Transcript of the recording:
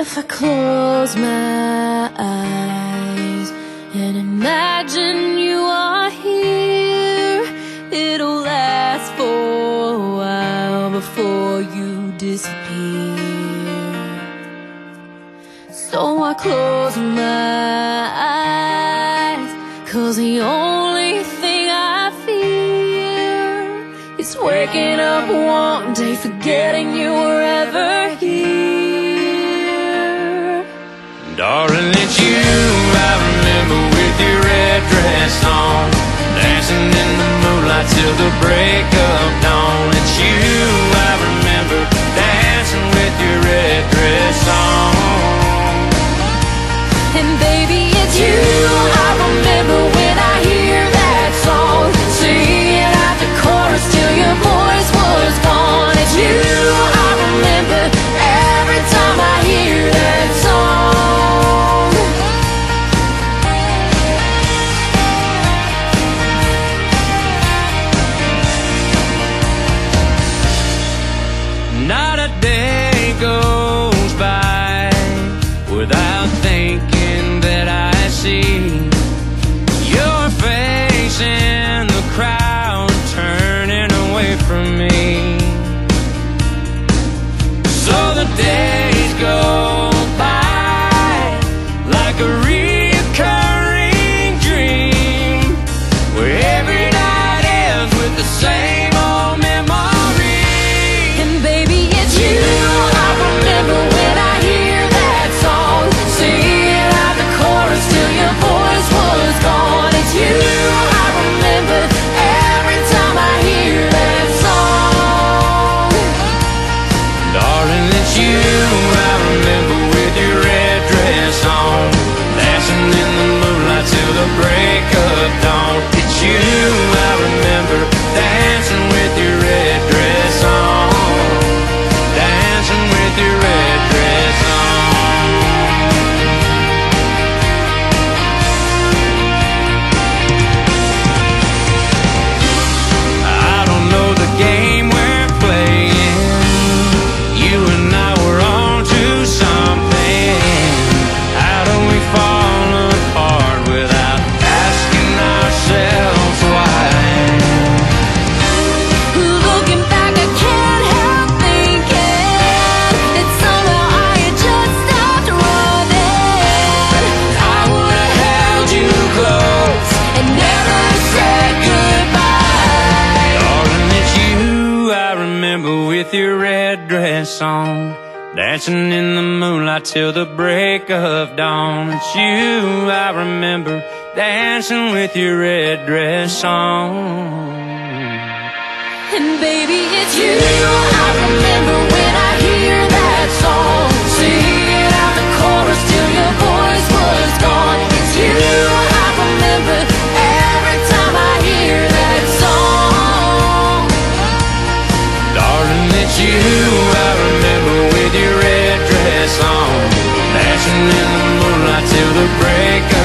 If I close my eyes and imagine you are here, it'll last for a while before you disappear. So I close my eyes, cause the only thing I fear is waking up one day forgetting you were. till the break not a day goes by without thinking that I see song Dancing in the moonlight till the break of dawn. It's you I remember Dancing with your red dress on. And baby it's you. the break